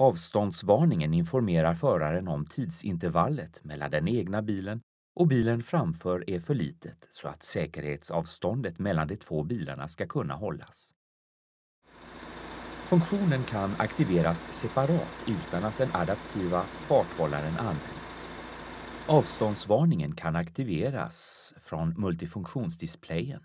Avståndsvarningen informerar föraren om tidsintervallet mellan den egna bilen och bilen framför är för litet så att säkerhetsavståndet mellan de två bilarna ska kunna hållas. Funktionen kan aktiveras separat utan att den adaptiva farthållaren används. Avståndsvarningen kan aktiveras från multifunktionsdisplayen.